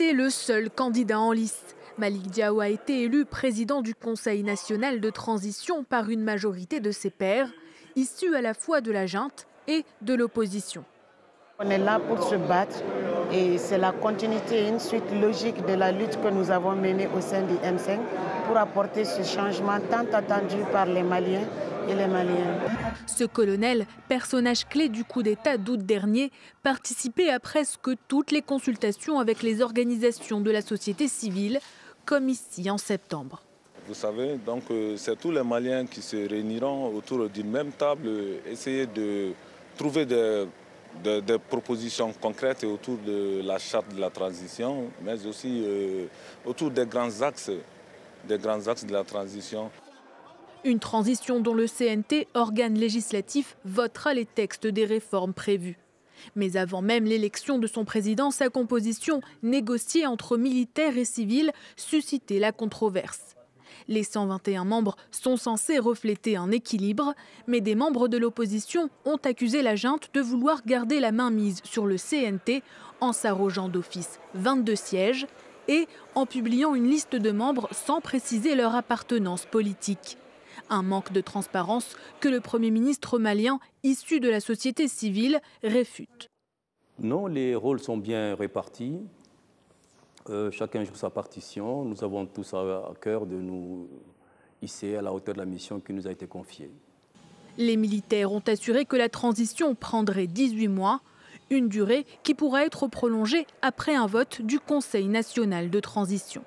était le seul candidat en lice. Malik Diaw a été élu président du Conseil national de transition par une majorité de ses pairs, issus à la fois de la junte et de l'opposition. On est là pour se battre et c'est la continuité et une suite logique de la lutte que nous avons menée au sein du M5 pour apporter ce changement tant attendu par les Maliens et les Maliens. Ce colonel, personnage clé du coup d'État d'août dernier, participait à presque toutes les consultations avec les organisations de la société civile, comme ici en septembre. Vous savez, donc euh, c'est tous les Maliens qui se réuniront autour d'une même table, essayer de trouver des des propositions concrètes autour de la charte de la transition, mais aussi euh, autour des grands axes, des grands axes de la transition. Une transition dont le CNT, organe législatif, votera les textes des réformes prévues. Mais avant même l'élection de son président, sa composition, négociée entre militaires et civils, suscitait la controverse. Les 121 membres sont censés refléter un équilibre, mais des membres de l'opposition ont accusé la junte de vouloir garder la main mise sur le CNT en s'arrogeant d'office 22 sièges et en publiant une liste de membres sans préciser leur appartenance politique. Un manque de transparence que le Premier ministre malien, issu de la société civile, réfute. Non, les rôles sont bien répartis. Euh, chacun joue sa partition. Nous avons tous à cœur de nous hisser à la hauteur de la mission qui nous a été confiée. Les militaires ont assuré que la transition prendrait 18 mois, une durée qui pourra être prolongée après un vote du Conseil national de transition.